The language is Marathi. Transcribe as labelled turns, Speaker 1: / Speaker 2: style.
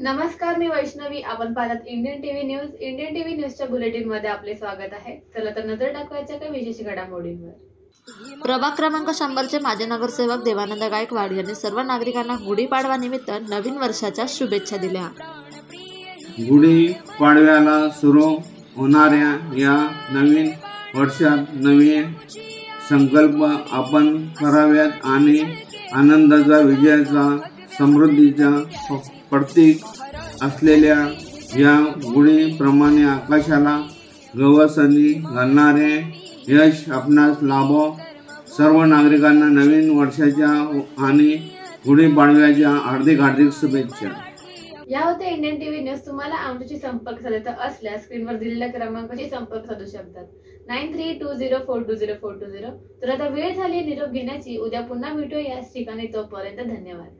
Speaker 1: नमस्कार मी वैष्णवी. आपण पाहतात Indian TV news. Indian TV न्यूजच्या बुलेटिनमध्ये आपले स्वागत आहे. चला तर नजर टाकवायच्या काही विशेष घडामोडींवर.
Speaker 2: प्रभाग क्रमांक शंभरचे माजी नगरसेवक देवानंद गायकवाड यांनी सर्व नागरिकांना गुढीपाडवा निमित्त नवीन वर्षाच्या शुभेच्छा दिल्या.
Speaker 3: गुढी पाडव्याला सुरू होणाऱ्या या नवीन वर्षात नवीन संकल्प आपण कराव्यात आणि आनंदाचा विजयाचा समृद्धीचा प्रतीक असलेल्या या गुढीप्रमाणे आकाशाला गवसनी घालणारे यश आपणास लाभो. सर्व नागरिकांना नवीन वर्षाच्या आणि गुढीपाडव्याच्या हार्दिक हार्दिक शुभेच्छा.
Speaker 1: या होत्या इंडियन टीव्ही न्यूज. तुम्हाला आमच्याशी संपर्क साधायचा असल्यास स्क्रीनवर दिलेल्या क्रमांकाशी संपर्क साधू शकतात nine three two zero four two zero four two zero. तर आता वेळ झाली निरोप घेण्याची. उद्या पुन्हा भेटूया याच ठिकाणी. तोपर्यंत धन्यवाद.